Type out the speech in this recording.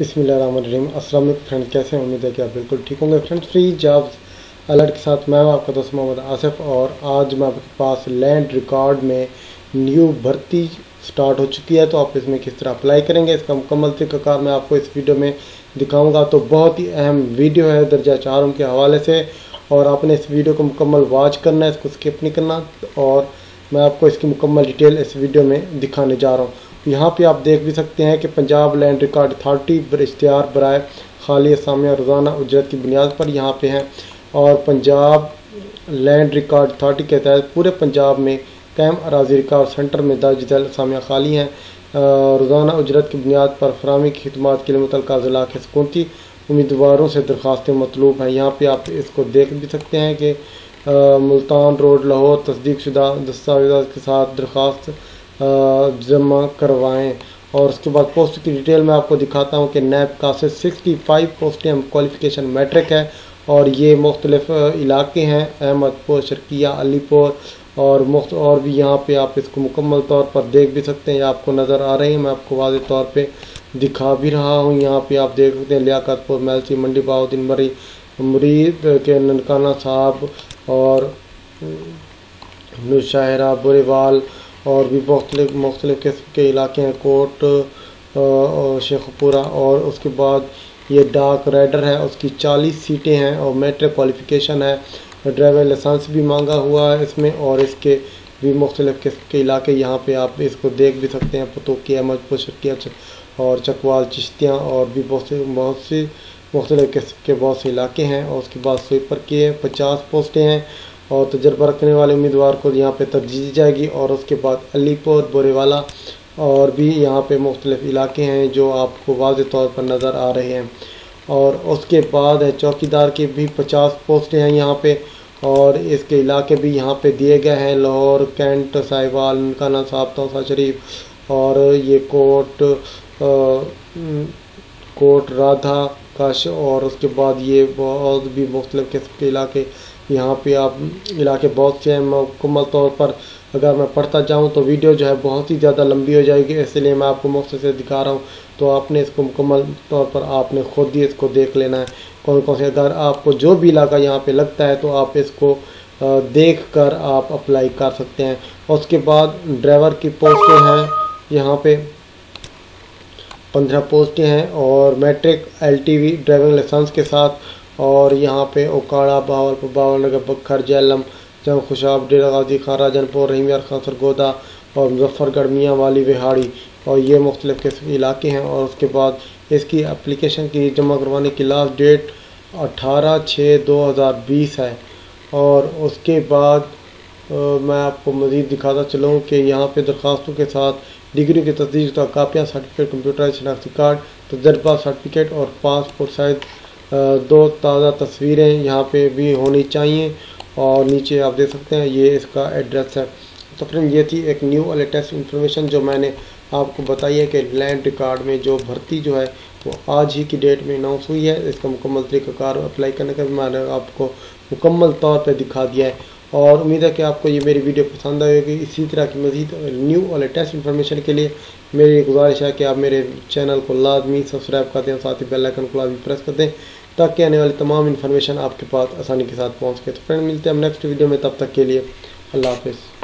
अस्सलाम वालेकुम फ्रेंड कैसे हैं? उम्मीद है कि आप बिल्कुल ठीक होंगे। फ्रेंड फ्री जॉब्स अलर्ट के साथ मैं हूँ आपका दोस्त मोहम्मद आसिफ और आज मैं आपके पास लैंड रिकॉर्ड में न्यू भर्ती स्टार्ट हो चुकी है। तो आप इसमें किस तरह अप्लाई करेंगे, इसका मुकम्मल तरीक़ाकार मैं आपको इस वीडियो में दिखाऊँगा। तो बहुत ही अहम वीडियो है दर्जा चारों के हवाले से और आपने इस वीडियो को मुकम्मल वॉच करना है, इसको स्किप नहीं करना और मैं आपको इसकी मुकम्मल डिटेल इस वीडियो में दिखाने जा रहा हूँ। यहाँ पे आप देख भी सकते हैं कि पंजाब लैंड रिकॉर्ड अथॉरिटी इश्तहार बरए खाली असामिया रोज़ाना उजरत की बुनियाद पर यहाँ पे हैं और पंजाब लैंड रिकॉर्ड अथॉरिटी के तहत पूरे पंजाब में कैम अराजी रिकॉर्ड सेंटर में दर्ज झैल असामिया खाली हैं। रोज़ाना उजरत की बुनियाद पर फरहमी की के लिए मुतल ज़िला के सकूनती उम्मीदवारों से दरख्वास्तें मतलूब हैं। यहाँ पर आप इसको देख भी सकते हैं कि मुल्तान रोड, लाहौर तस्दीक शुदा दस्तावेज़ के साथ दरख्वास्त जमा करवाएँ। और उसके बाद पोस्ट की डिटेल मैं आपको दिखाता हूँ कि नैब का से सिक्सटी फाइव पोस्टें क्वालिफिकेशन मैट्रिक है। और ये मुख्तलिफ़ इलाके हैं, अहमदपुर, शर्किया, अलीपुर और मुख्त, और भी यहाँ पे आप इसको मुकम्मल तौर पर देख भी सकते हैं। आपको नज़र आ रही है, मैं आपको वाज तौर पे दिखा भी रहा हूँ। यहाँ पे आप देख सकते हैं लियाकतपुर, मैलसी, मंडी बाउद्दीन मरी, मुरीद के ननकाना साहब और शाहरा बुरेवाल और भी मुख्तलिफ़ मुख्तलिफ़ किस्म के इलाके हैं, कोट शेखपुरा और उसके बाद ये डार्क राइडर है, उसकी 40 सीटें हैं और मेट्रिक क्वालिफिकेशन है। ड्राइवर लाइसेंस भी मांगा हुआ है इसमें और इसके भी मुख्तलिफ़ किस्म के इलाके यहाँ पे आप इसको देख भी सकते हैं पतोकी अहमदपुर शकिया और चकवाल, चिश्तियाँ और भी बहुत से, बहुत सी मुख्तलिफ़ किस्म के बहुत से इलाके हैं और उसके बाद स्वीपर के पचास पोस्टें हैं। और तजर्बा रखने वाले उम्मीदवार को यहाँ पे तरजीह दी जाएगी और उसके बाद अलीपुर बोरेवाला और भी यहाँ पे मुख्तलिफ़ इलाके हैं जो आपको वाज तौर पर नज़र आ रहे हैं। और उसके बाद है, चौकीदार की भी पचास पोस्टें हैं यहाँ पे और इसके इलाके भी यहाँ पे दिए गए हैं, लाहौर, कैंट, साहिवाल, ननकाना साहब तोसा शरीफ और ये कोट कोट, राधा, कश, और उसके बाद ये बहुत भी मुख्तलिफ़ किस्म के इलाके यहाँ पे आप इलाके बहुत से हैं। मुकम्मल तौर पर अगर मैं पढ़ता जाऊँ तो वीडियो जो है बहुत ही ज़्यादा लंबी हो जाएगी, इसलिए मैं आपको मुफ़्त से दिखा रहा हूँ। तो आपने इसको मुकम्मल तौर पर आपने खुद ही इसको देख लेना है। कौन कौन से अगर आपको जो भी इलाका यहाँ पे लगता है तो आप इसको देख कर आप अप्लाई कर सकते हैं। उसके बाद ड्राइवर की पोस्टें हैं यहाँ पे पंद्रह पोस्टें हैं और मैट्रिक, एलटीवी, ड्राइविंग लाइसेंस के साथ और यहाँ पे ओकाड़ा, बावलपुर बावल नगर बखर जैलम जम खुशाब डेरा गाजी खान राजनपुर रहीम खान सरगोदा और मुजफ्फरगढ़ मियाँ वाली विहाड़ी और ये मुख्तलिफ़ किस्म इलाके हैं और उसके बाद इसकी अप्लीकेशन की जमा करवाने की लास्ट डेट अठारह छः दो हज़ार बीस है और उसके बाद मैं आपको मज़ीद दिखाता चलूँ कि यहाँ पे दरख्वास्तों के साथ डिग्री की तस्दीक कापियाँ सर्टिफिकेट कंप्यूटर शनाख्ती कार्ड, तजर्बा सर्टिफिकेट और पासपोर्ट साइज़ दो ताज़ा तस्वीरें यहाँ पे भी होनी चाहिए और नीचे आप देख सकते हैं ये इसका एड्रेस है। तो फ्रेंड ये थी एक न्यू लेटेस्ट इन्फॉर्मेशन जो मैंने आपको बताई है कि लैंड रिकॉर्ड में जो भर्ती जो है वो आज ही की डेट में अनाउंस हुई है। इसका मुकम्मल तरीक़ाकार अप्लाई करने का भी मैंने आपको मुकम्मल तौर पर दिखा दिया है। और उम्मीद है कि आपको ये मेरी वीडियो पसंद आएगी इसी तरह की मज़ीद न्यू और लेटेस्ट इन्फॉर्मेशन के लिए मेरी गुजारिश है कि आप मेरे चैनल को लाजमी सब्सक्राइब कर दें साथ ही बेल आइकन को लाजमी प्रेस कर दें ताकि आने वाली तमाम इन्फॉर्मेशन आपके पास आसानी के साथ पहुँच सके। तो फ्रेंड मिलते हैं हम नेक्स्ट वीडियो में। तब तक के लिए अल्लाह हाफिज़।